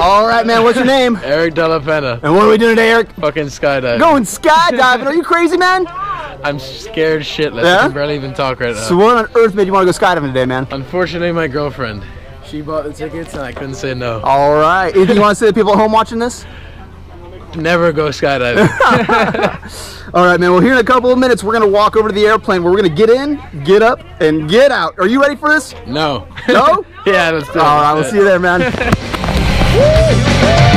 All right, man. What's your name? Eric Delapentia. And what are we doing today, Eric? Fucking skydiving. Going skydiving. Are you crazy, man? I'm scared shitless. Yeah? I can barely even talk right now. So what on earth made you want to go skydiving today, man? Unfortunately, my girlfriend. She bought the tickets and I couldn't say no. All right. Anything you want to say to people at home watching this? Never go skydiving. All right, man. Well, here in a couple of minutes, we're gonna walk over to the airplane where we're gonna get in, get up, and get out. Are you ready for this? no. No? yeah, let's do it. All right. We'll see you there, man. All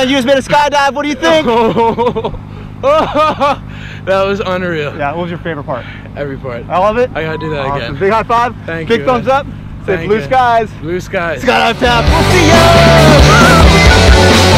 man. You just made a skydive. What do you think? that was unreal. yeah. What was your favorite part? Every part. I love it. I gotta do that Awesome. again. Big high five. Thank Big you, thumbs man. up. Say Thank blue you. skies. Blue skies. Skydive Taft. We'll see ya.